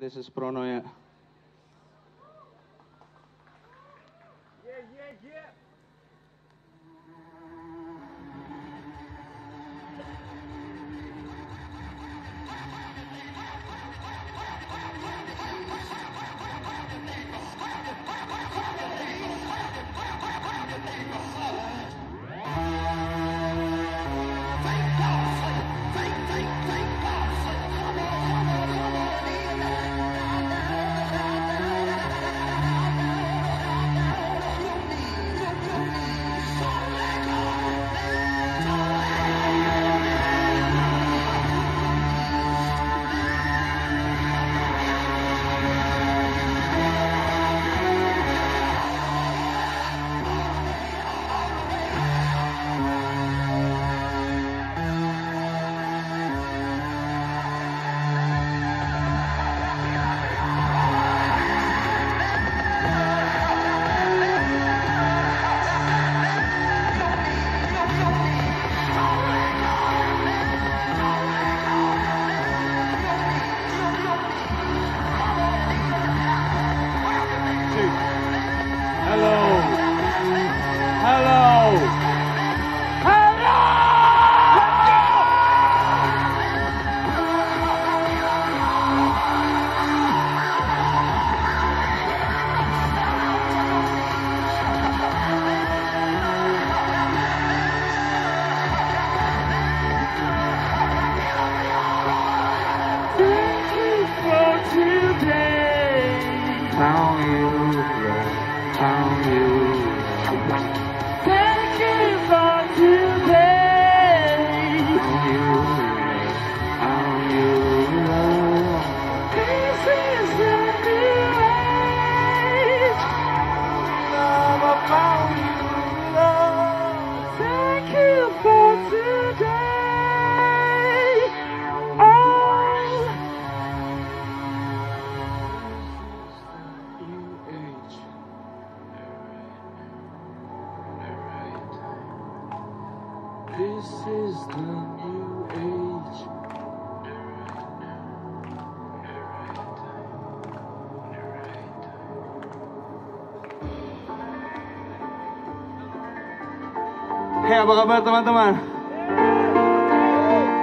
This is Pronoya.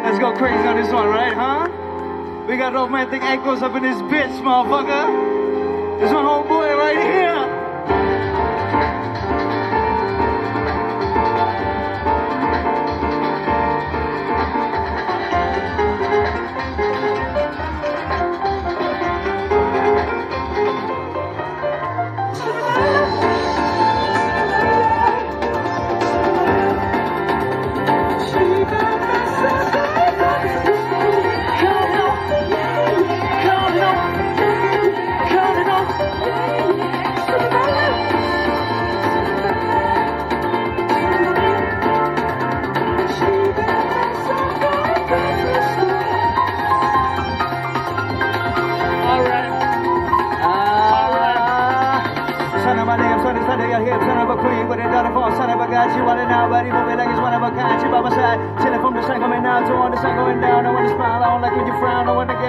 Let's go crazy on this one, right, huh? We got romantic echoes up in this bitch, motherfucker. There's my homeboy right here.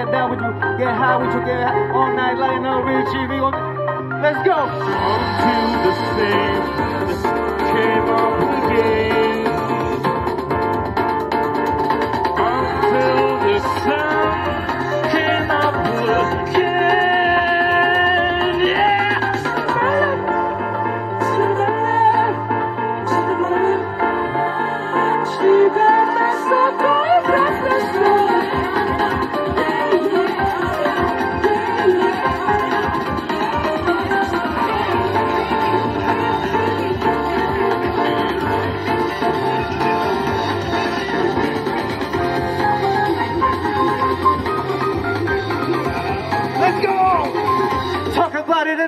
Get down with you, get high with you, get high all night like no Richie. We gon' let's go. The the came up again. Until the sun came up again. Yeah.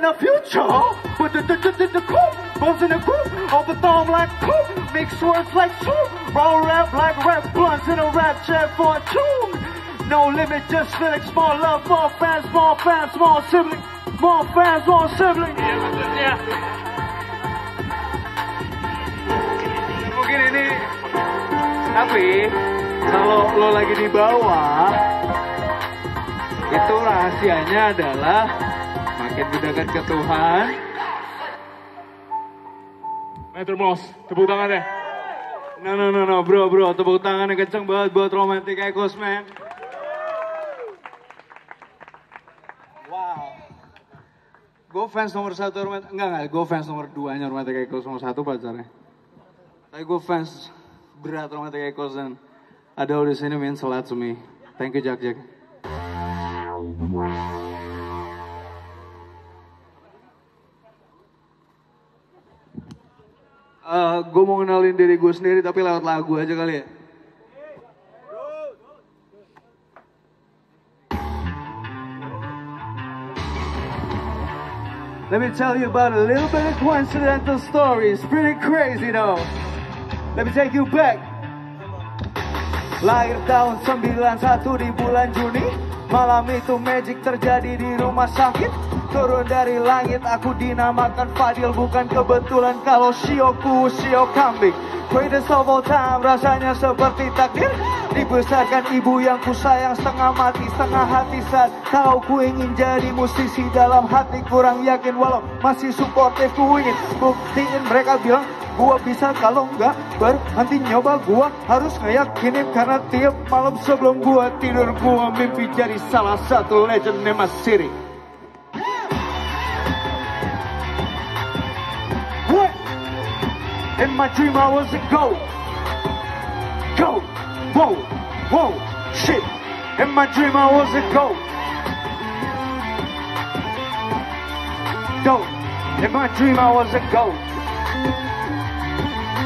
In the future. But the the the the, the coop, bones in the group, over thumb like poop, mix words like soup, roll rap like rap blunts in a rap chat for a tune. No limit, just Felix, more love, more fans, more fans, more siblings, more fans, more siblings. Yeah. Mungkin ini tapi kalau lo lagi di bawah Itu rahasianya adalah dekat ke Tuhan. Metro Mos, tepuk tangan deh. No, no, no, no, bro, bro, tepuk tangan yang kenceng banget buat Romantic Echoes, man. Wow. Gue fans nomor satu, enggak, enggak, gue fans nomor dua nya Romantic Echoes, nomor satu pacarnya. Tapi gue fans berat Romantic Echoes dan ada di sini means a lot to. Thank you, Jack Jack. Uh, gue mau kenalin diri gue sendiri tapi lewat lagu aja kali ya. Let me tell you about a little bit of coincidental story. It's pretty crazy though. Let me take you back. Lahir tahun 91 di bulan Juni Malam itu magic terjadi di rumah sakit Turun dari langit aku dinamakan Fadil. Bukan kebetulan kalau sioku sio kambing. Greatest of all time rasanya seperti takdir. Dibesarkan ibu yang ku sayang setengah mati setengah hati. Saat Tahu ku ingin jadi musisi dalam hati kurang yakin. Walau masih supportive ku ingin buktiin. Mereka bilang Gua bisa kalau nggak berhenti nyoba. Gua harus ngeyakinin karena tiap malam sebelum gua tidur gua mimpi jadi salah satu legend Nema City. In my dream I was a goat. Goat. Whoa. Whoa. Shit. In my dream I was a goat. Goat. In my dream I was a goat.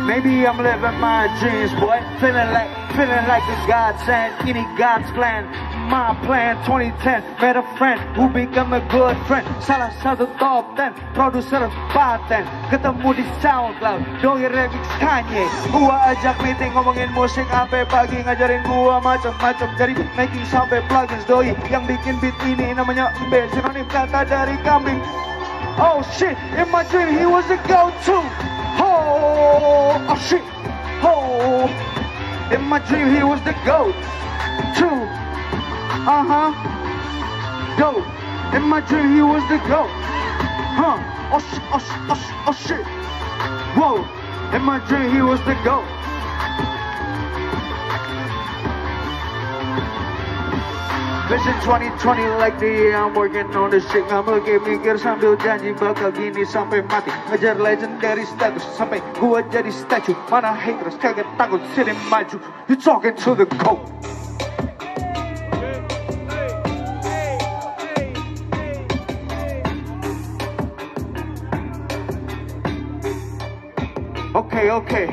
Maybe I'm living my dreams, boy. Feeling like, feeling like a godsend. Any God's plan. My plan 2010. Met a friend who become a good friend. Salah satu top 10. Producer paten. Ketemu di SoundCloud. Doi remix Kanye. Gua ajak meeting ngomongin musik sampai pagi. Ngajarin gua macam-macam. Jadi making sampai plugins. Doi yang bikin beat ini namanya Mbe. Sinonim kata dari kambing. Oh shit, in my dream he was a go-to. Oh, oh shit. Oh, in my dream he was the goat. Uh huh. Goat. In my dream he was the goat. Huh. Oh shit. Oh shit. Oh shit. Oh shit. Whoa. In my dream he was the goat. Vision 2020 like the year I'm working on this shit I'ma get mikir sambil janji bakal gini sampai mati Ngejar legendary status sampai gua jadi statue Mana haters kagak takut sini maju You talking to the goat Okay, okay.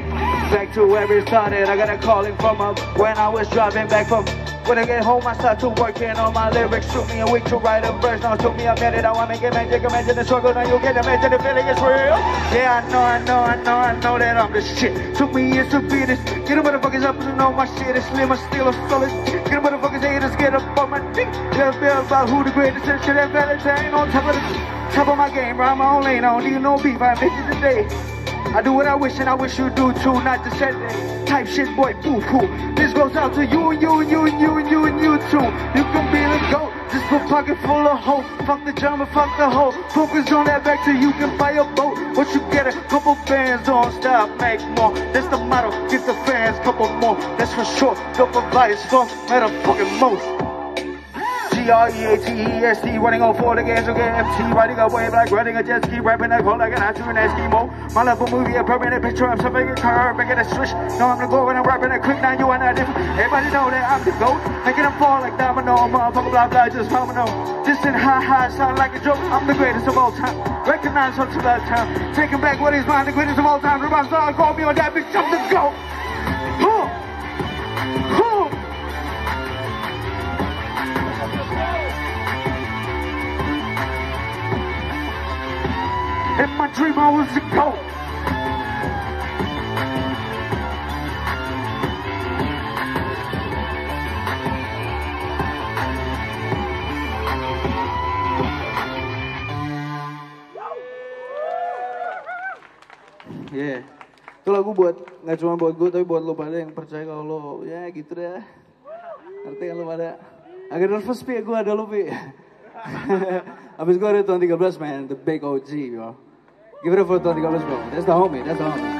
Back to where it started. I got a calling from up when I was driving back from. When I get home, I start to working on my lyrics. Took me a week to write a verse. Now took me a minute. I wanna it magic. Imagine the struggle. Now you can imagine the feeling is real. Yeah, I know, I know, I know, I know that I'm the shit. Took me years to be this. Get the motherfuckers up to know my shit is slim. I still a solid. Get the motherfuckers haters get up on my dick. Just feel about who the greatest and shit. And Valentine on top of the top of my game. I'm my own lane. I don't need no beef. I it today. I do what I wish and I wish you do too, not that type shit, boy, boo hoo. This goes out to you and you and you and you and you and you too. You can be the goat, just a pocket full of hope. Fuck the drama, fuck the hoe. Focus on that back till you can buy a boat. What you get a couple bands on, stop, make more. That's the motto, get the fans, couple more. That's for sure. Don't provide strong, motherfucking most. G-R-E-A-T-E-S-T Running on four again, so get MT Riding a wave like riding a jet ski Rapping like hole like an in Eskimo My love for movie, a permanent picture I'm something a curve, making a switch. No, I'm the go when I'm rapping a quick Now you are not different Everybody know that I'm the GOAT Making them fall like domino Motherfucker blah blah, just domino. Distant high high, sound like a joke I'm the greatest of all time. Recognize to that time Taking back what is mine, the greatest of all time. Rebound star, call me on that bitch, I'm the GOAT Huh. Huh. In my dream I was a lagu buat nggak cuma buat gue tapi buat lo pada yang percaya kalau lo ya gitu deh. Ngerti kan lo pada? Agak nervous pi gue dulu pi. Abis gue ada tahun 13 man, the big OG bro. Give it up for tahun 13 bro. That's the homie, that's the homie.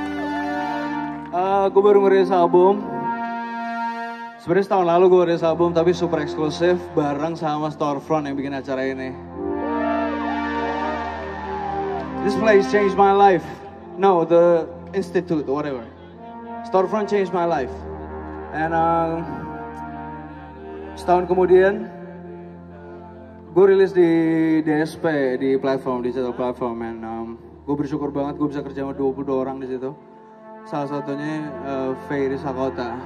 Uh, gue baru ngerilis album. Sebenarnya setahun lalu gue ngerilis album tapi super eksklusif bareng sama Storefront yang bikin acara ini. This place changed my life. No, the institute, whatever. Storefront changed my life. And um, setahun kemudian, gue rilis di DSP di platform digital platform, and um, gue bersyukur banget gue bisa kerja sama 22 orang di situ. Salah satunya uh, Ferry Sakota.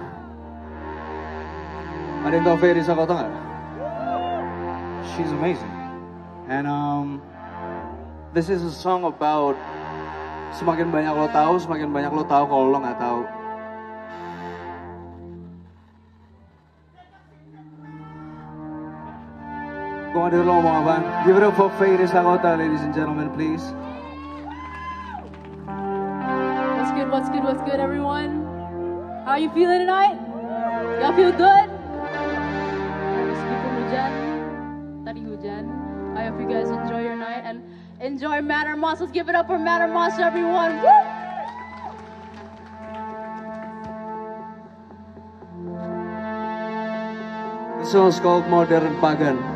Ada yang tau Ferry Sakota nggak? She's amazing. And um, this is a song about semakin banyak lo tahu, semakin banyak lo tahu kalau lo nggak tahu. Gue mau denger lo ngomong apaan. Give it up for Fairy Sakota, ladies and gentlemen, please. What's good, what's good, what's good, everyone? How you feeling tonight? Y'all feel good? Hujan, tadi hujan. I hope you guys enjoy your night and enjoy Matter Mos. Let's give it up for Matter Mos, everyone. Woo! This song is called Modern Pagan.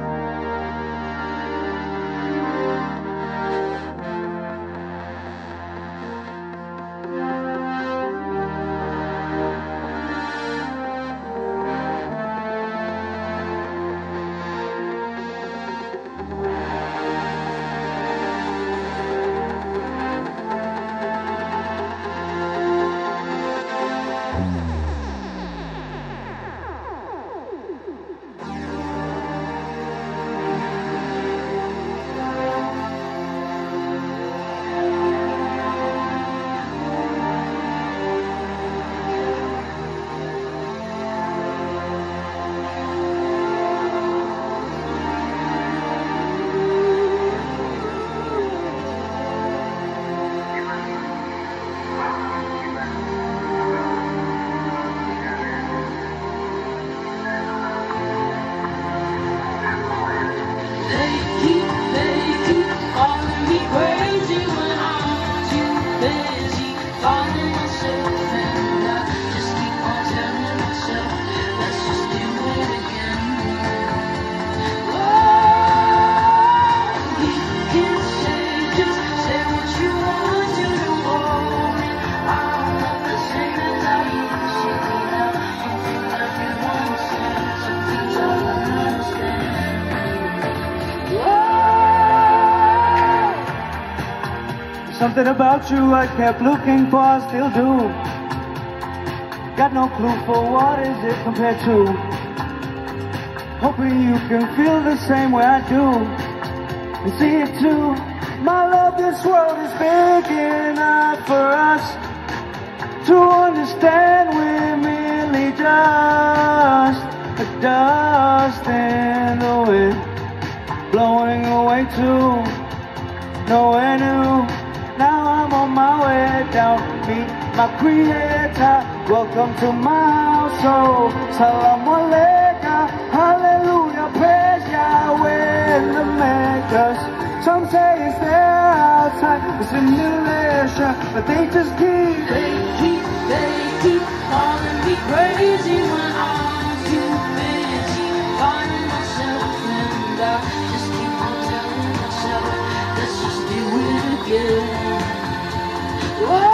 Something about you I kept looking for, I still do. Got no clue for what is it compared to. Hoping you can feel the same way I do. And see it too. My love, this world is big enough for us to understand we're merely just a dust in the wind, blowing away to nowhere new. My way down, meet my creator. Welcome to my house, oh, salam alaikum, hallelujah, praise Yahweh the makers. Some say it's there outside, the simulation, but they just keep. They keep, they keep calling me crazy when I'm too busy finding myself, and I just keep on telling myself, let's just do it again. Oh,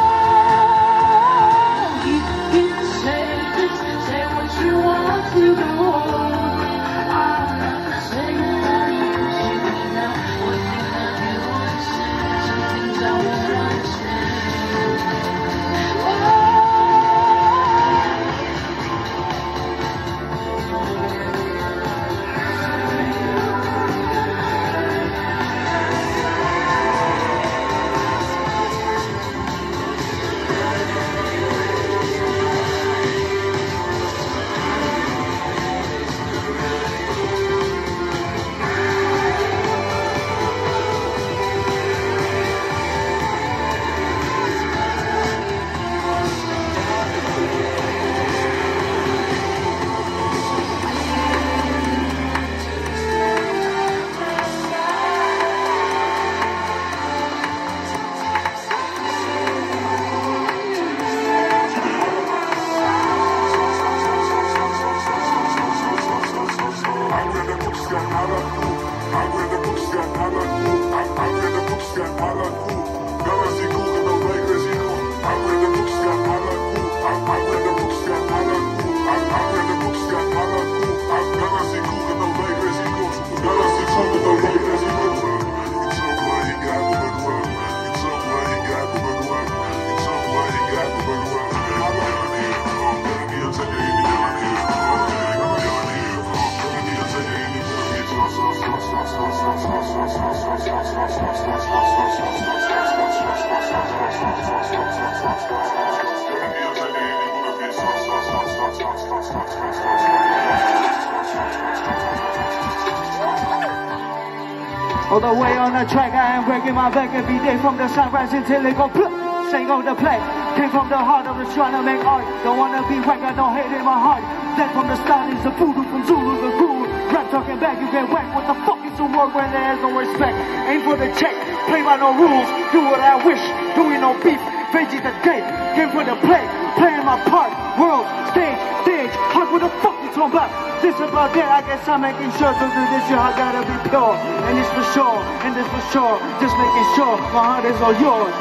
track, I am breaking my back every day from the sunrise until it go plop. Sing on the play. Came from the heart of the trying to make art. Don't wanna be whack, I don't hate in my heart. That from the start is the voodoo from Zulu the guru. Rap talking back, you get whack. What the fuck is the word when there is no respect? Aim for the check, play by no rules. Do what I wish, doing no beef. Veggie the day, game for the play. Playing my part, world, stage, stage. How what the fuck talking about? This about that, I guess I'm making sure to do this year I gotta be pure. And it's for sure, and it's for sure. Just making sure my heart is all yours.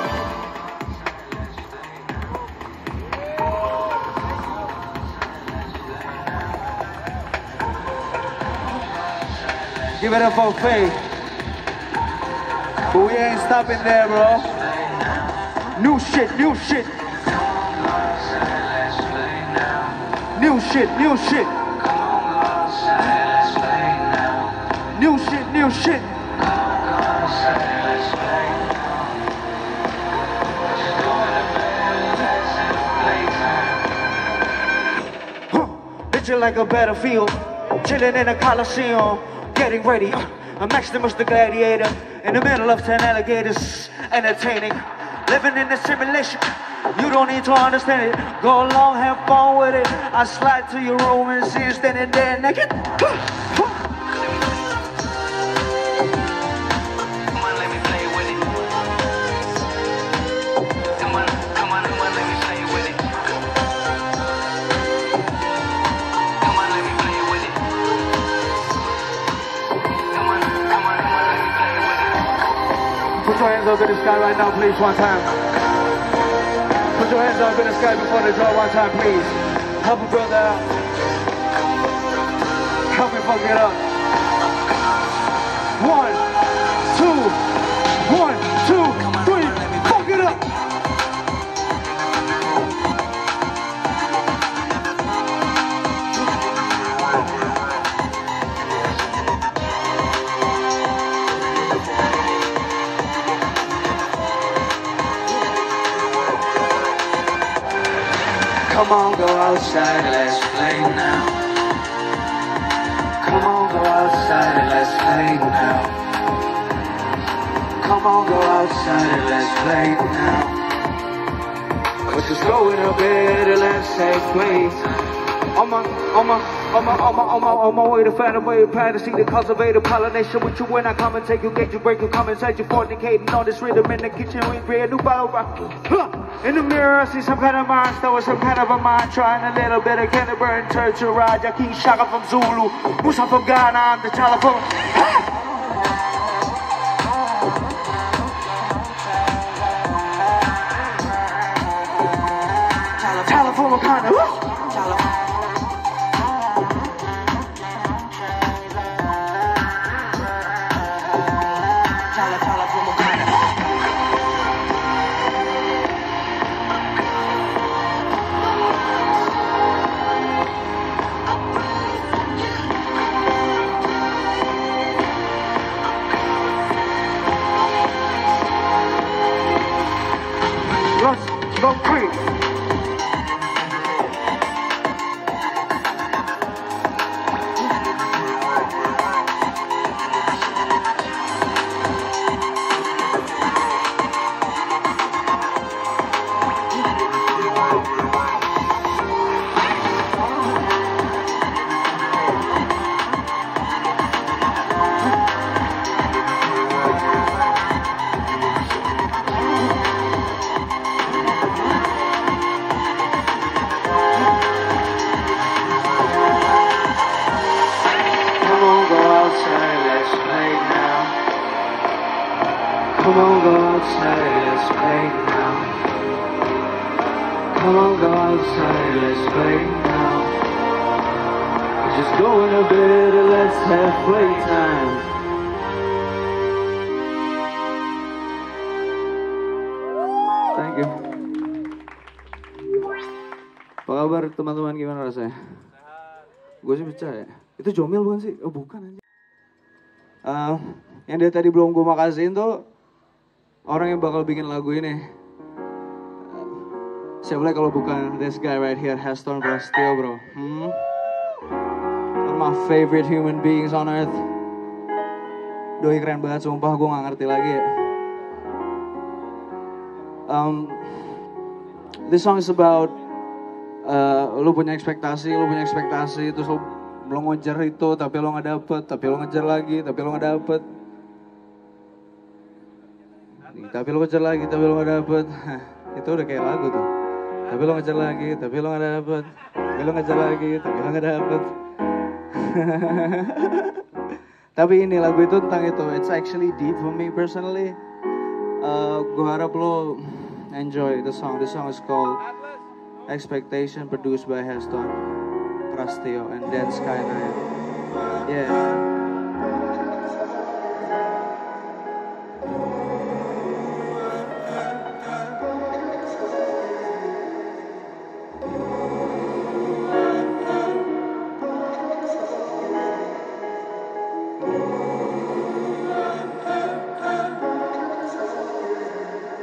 Give it up for Faith. But we ain't stopping there, bro. New shit, new shit. New shit, new shit. New shit, like a battlefield, chilling in a coliseum, getting ready. I'm Maximus the Gladiator, in the middle of ten alligators, entertaining, living in a simulation. You don't need to understand it. Go along, have fun with it. I slide to your room and see you standing there naked. Put your hands up in the sky right now, please, one time. Put your hands up in the sky before they draw one time, please. Help a brother out. Help me fuck it up. One, two, one, Come on, go outside, and let's play now. Come on, go outside and let's play now. Come on, go outside and let's play now. Let's just go in a bed and let's say play. On my, on my, on my, on my, way to find a way to plan to see the cultivated pollination with you when I come and take you, get you, break you, come inside you, fornicating on this rhythm in the kitchen, we create a new bottle rock. Huh. In the mirror, I see some kind of monster with some kind of a mind trying a little bit of candy burn, church, Raja, King Shaka from Zulu, Musa from Ghana, I'm the telephone. Telephone Let's Gue sih percaya. Itu Jomil bukan sih? Oh bukan aja. yang dia tadi belum gue makasihin tuh orang yang bakal bikin lagu ini. Siapa lagi kalau bukan this guy right here, Heston Prastio bro. Hmm? One of my favorite human beings on earth. Doi keren banget, sumpah gue gak ngerti lagi ya. Um, this song is about uh, lu punya ekspektasi, lu punya ekspektasi, terus lu, lu ngejar itu, tapi lu gak dapet, tapi lu ngejar lagi, tapi lu gak dapet. Tapi lu ngejar lagi, tapi lu gak dapet. Itu udah kayak lagu tuh. Tapi lu ngejar lagi, tapi lu gak dapet. Tapi lu ngejar lagi, tapi lu gak dapet. tapi ini lagu itu tentang itu. It's actually deep for me personally. Uh, gue harap lo enjoy the song. The song is called Expectation, produced by Heston Prastio and Dan Skyline. Yeah.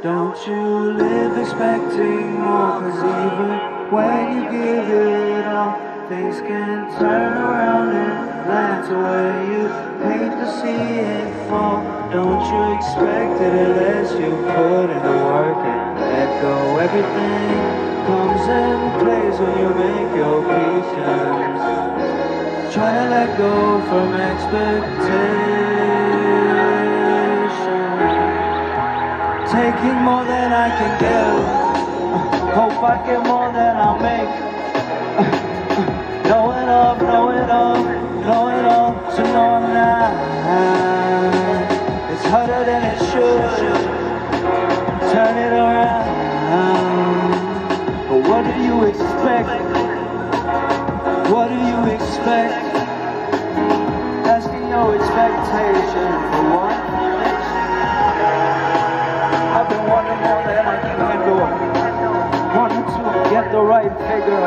Don't you live expecting more, cause even when you give it all, things can turn around and land to where you hate to see it fall. Don't you expect it unless you put in the work and let go. Everything comes in place when you make your peace. Try to let go from expectation. Taking more than I can give. Hope I get more than I'll make. Know it all, know it all, know it all, so know not. It's harder than it should. Turn it around. But what do you expect? What do you expect? Asking your expectation figure.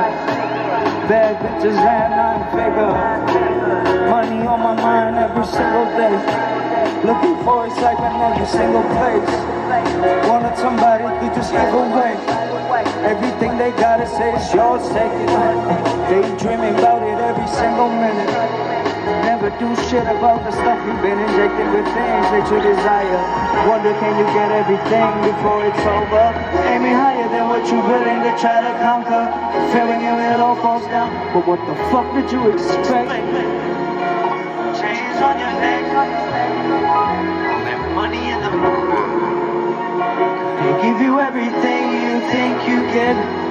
Bad bitches and nine figure. Money on my mind every single day. Looking for excitement every single place. Wanted somebody to just give away. Everything they gotta say is yours, take it. Daydreaming about it every single minute. Never do shit about the stuff you've been injected with things that you desire. Wonder can you get everything before it's over? Higher than what you're willing to try to conquer. Feeling you, it all falls down. But what the fuck did you expect? Chains on your neck, all that money in the They give you everything you think you get.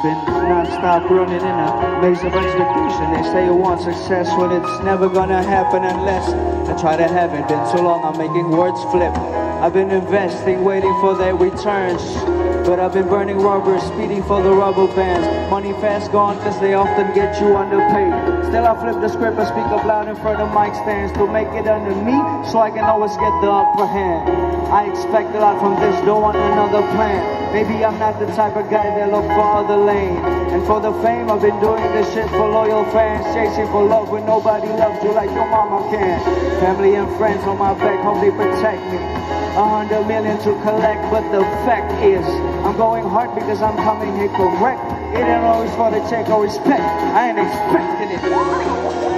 I've been non-stop running in a maze of expectation. They say you want success when it's never gonna happen unless I try to have it. Been so long, I'm making words flip. I've been investing, waiting for their returns. But I've been burning rubber, speeding for the rubber bands. Money fast gone, cause they often get you underpaid. Still, I flip the script and speak up loud in front of mic stands to make it under me, so I can always get the upper hand. I expect a lot from this, don't want another plan. Maybe I'm not the type of guy that look for the lane. And for the fame, I've been doing this shit for loyal fans, chasing for love when nobody loves you like your mama can. Family and friends on my back, hope they protect me. A hundred million to collect, but the fact is, I'm going hard because I'm coming here correct. It ain't always for the check or respect. I ain't expecting it.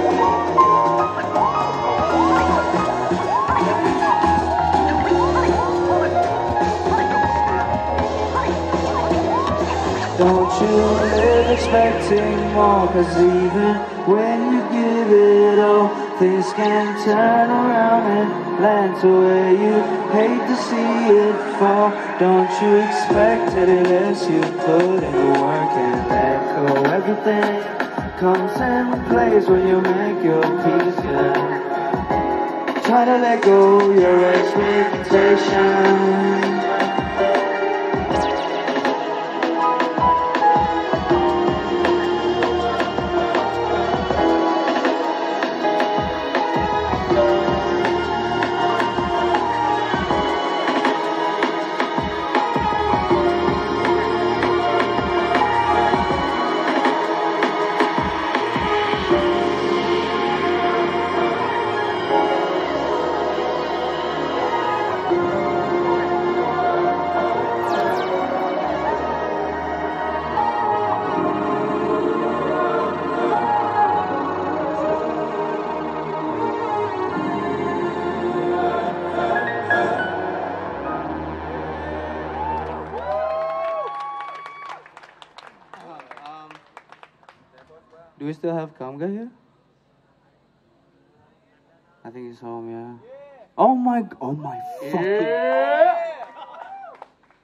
Don't you live expecting more? Cause even when you give it all Things can turn around and land to where you hate to see it fall. Don't you expect it unless you put in the work and echo Everything comes in place when you make your peace, yeah. Try to let go your expectations have Kamga here? I think he's home, yeah. Oh my, oh my fucking.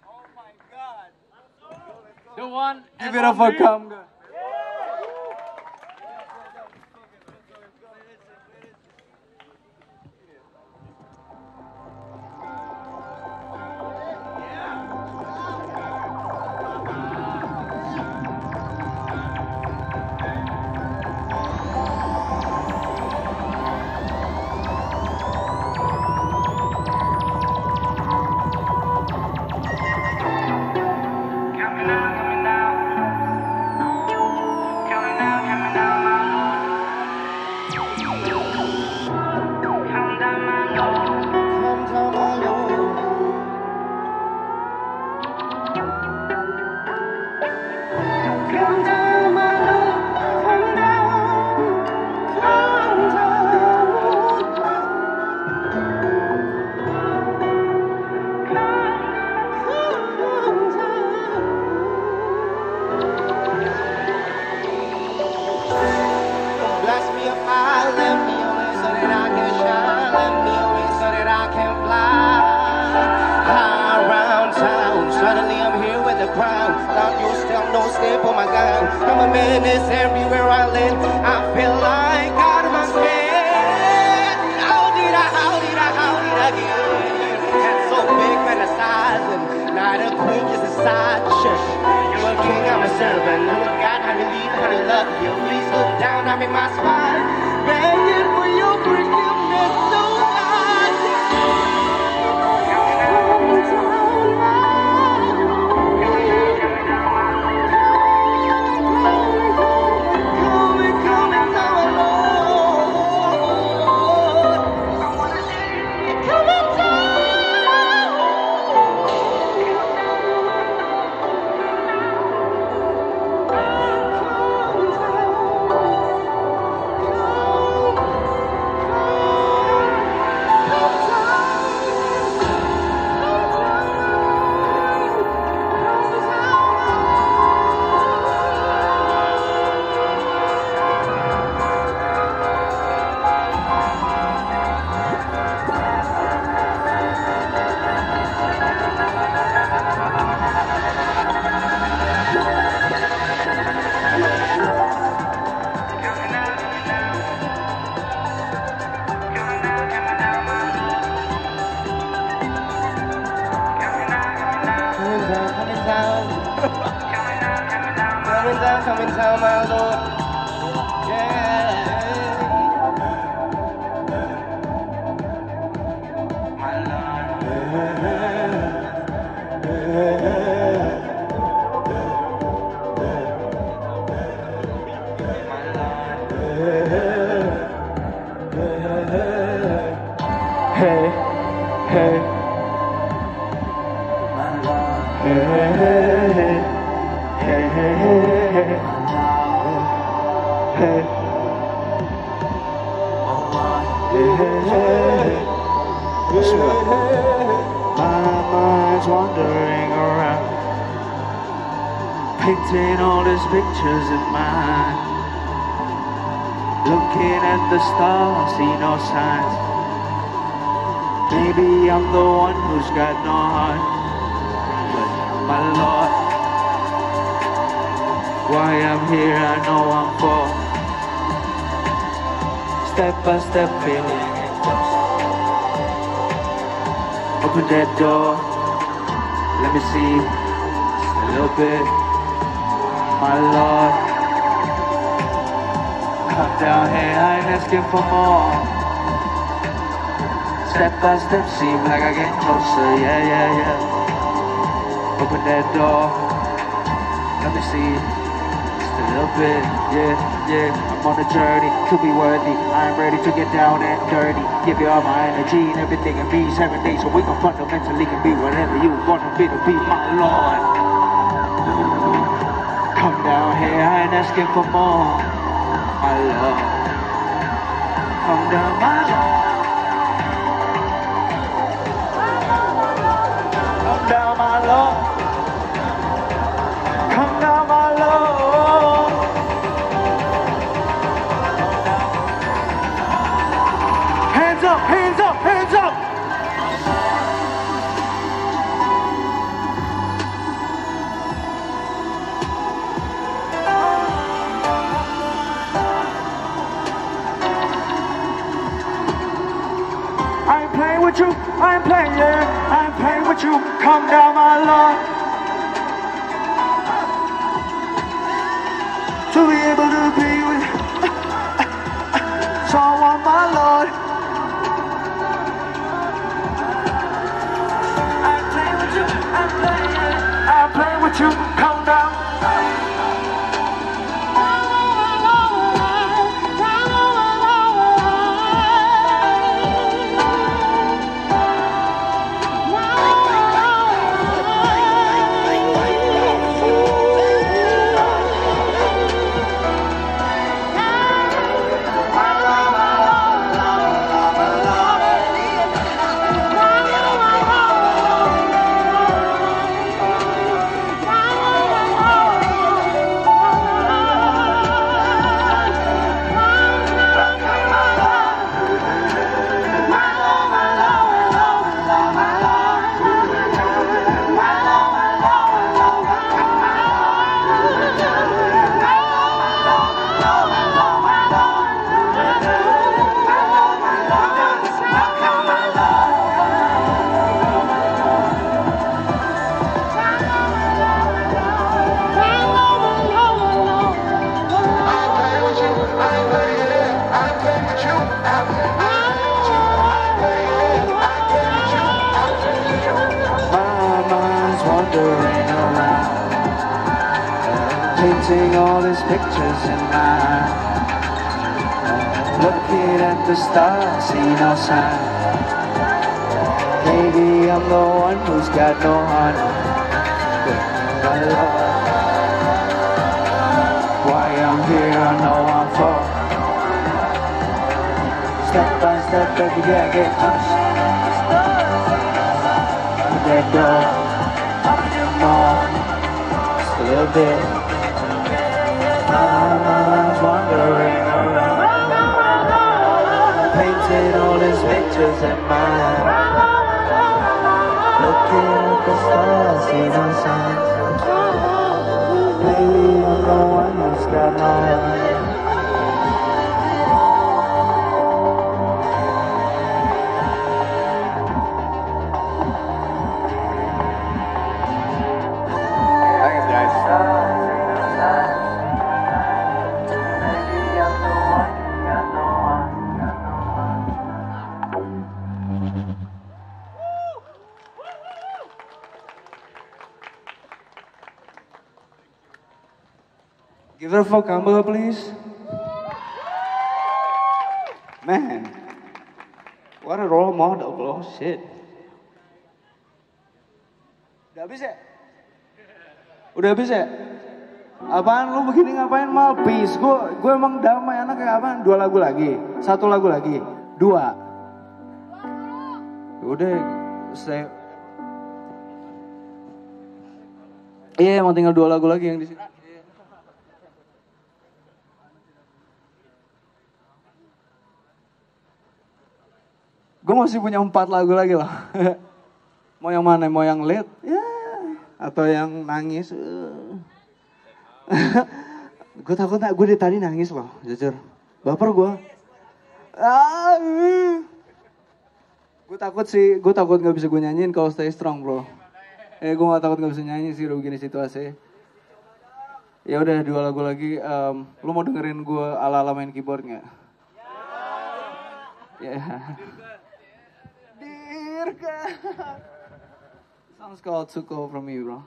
Oh god The one Give it up for only- Kamga. Everywhere I. I feel like. How did I, how did I, how did I get here? So big. Not a queen, just a side chick. You a king, I'm a servant. God, I believe, I love you. Please look down, I'm in my spine. Maybe I'm the one who's got no heart. But my Lord, why I'm here, I know I'm for. Step by step, feeling it close. Open that door, let me see a little bit. My Lord, come down here, I ain't asking for more. Step by step, seem like I get closer, yeah, yeah, yeah. Open that door, let me see just a little bit, yeah, yeah. I'm on a journey to be worthy. I'm ready to get down and dirty. Give you all my energy and everything in me seven days so we can fundamentally can be whatever you want me to be, my Lord. Come down here, I ain't asking for more, my love. Come down, my love. With you. Come down, my Lord. To be able to be with someone, my Lord. I playing with you, I ain't with you. Painting all these pictures in mind. Looking at the stars, see no sign. Maybe I'm the one who's got no heart. My love. Why I'm here, I know I'm for. Step by step, day I get closer that door. More, just a little bit. My mind's wandering around, painting all these pictures in mind. Looking at the stars, see no signs. Maybe I'm the one who's got no heart. For Kamba, please. Man, what a role model, bro. Shit. Udah habis ya? Udah habis ya? Apaan lu begini ngapain mal? Peace. Gue gue emang damai anak kayak apaan? Dua lagu lagi. Satu lagu lagi. Dua. Udah saya Iya emang tinggal dua lagu lagi yang di sini. Masih punya empat lagu lagi loh. Mau yang mana? Mau yang lead? Ya. Atau yang nangis? gue takut gue dari tadi nangis loh, jujur. Baper gue. Ah, gue takut sih, gue takut gak bisa gue nyanyiin kalau stay strong bro. Eh gue gak takut gak bisa nyanyi sih begini situasi. Ya udah dua lagu lagi. em, lu mau dengerin gue ala-ala main keyboard nggak? Ya. Sounds called Took Over You, bro.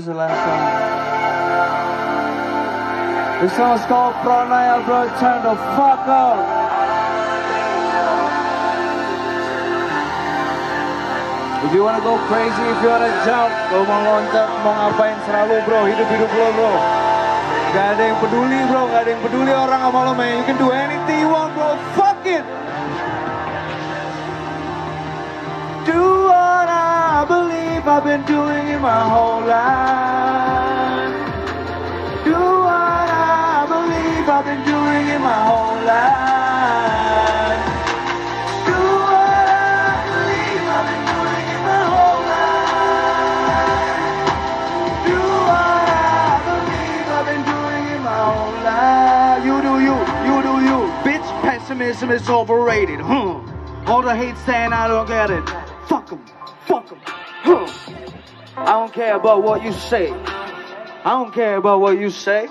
Is the last song. This song is called Pranaya, bro. Turn the fuck up. If you wanna go crazy, if you wanna jump, lo mau loncat, mau ngapain selalu bro, hidup-hidup lo bro. Gak ada yang peduli bro, gak ada yang peduli orang sama lo man. You can do anything you want bro, believe I've been doing in my whole life. Do what I believe I've been doing in my whole life. Do what I believe I've been doing in my whole life. Do what I believe I've been doing in my whole life. You do you, you do you. Bitch, pessimism is overrated. Huh. All the hate saying I don't get it. Fuck 'em, fuck 'em. Huh. I don't care about what you say. I don't care about what you say.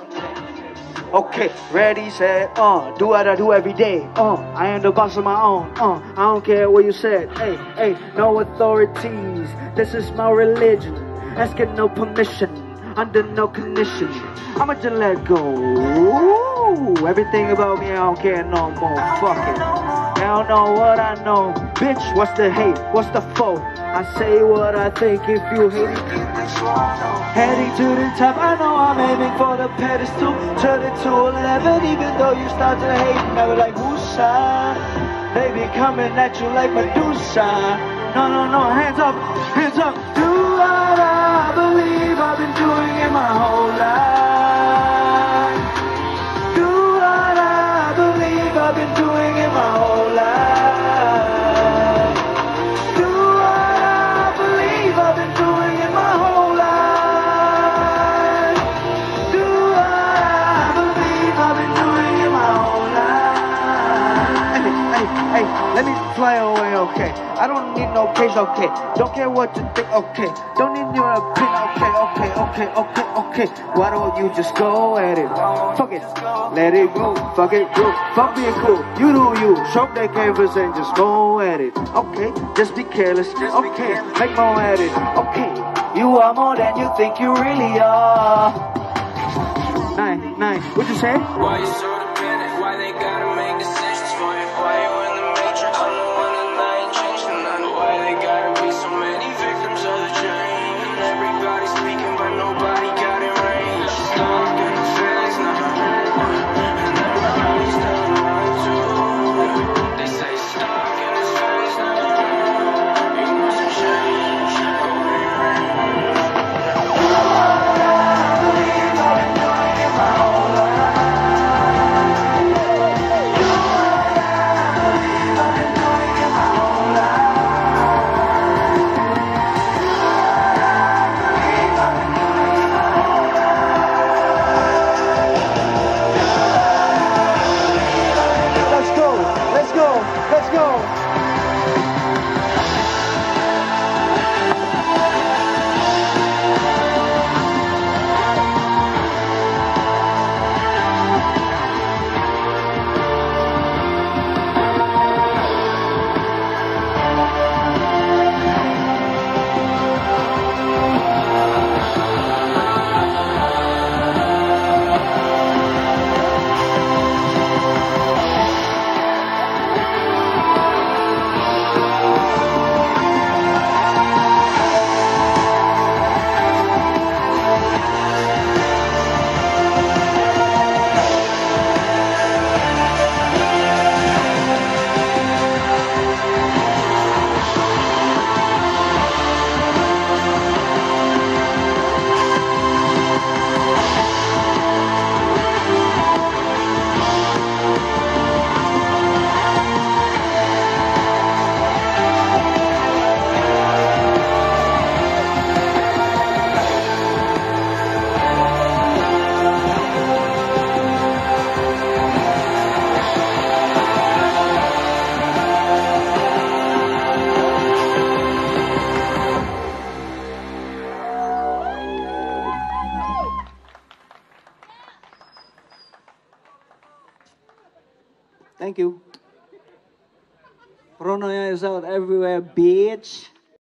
Okay, ready, set, uh, do what I do every day. Uh, I am the boss of my own. Uh, I don't care what you said. Hey, hey, no authorities. This is my religion. Asking no permission, under no condition. I'ma just let go. Everything about me, I don't care no more. Fuck it. Don't know what I know. Bitch, what's the hate? What's the foe? I say what I think. If you hate it, it strong. Heading to the top, I know I'm aiming for the pedestal. Turn it to 11, even though you start to hate. Never like woosah. They be coming at you like Medusa. No, no, no, hands up, hands up. Do what I believe I've been doing in my whole life. Let me fly away, okay? I don't need no case, okay? Don't care what you think, okay? Don't need your opinion, okay, okay, okay, okay, okay. Why don't you just go at it? Fuck it, let it go, fuck it, go. Fuck being cool, you do you. Show that canvas and just go at it, okay? Just be careless, okay? Make more at it, okay? You are more than you think you really are. Nine, nine, what'd you say? Why you so Thank